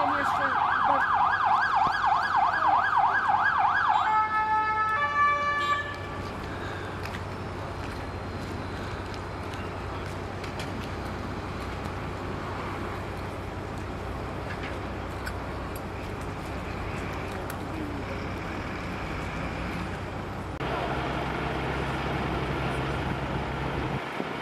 from your shirt.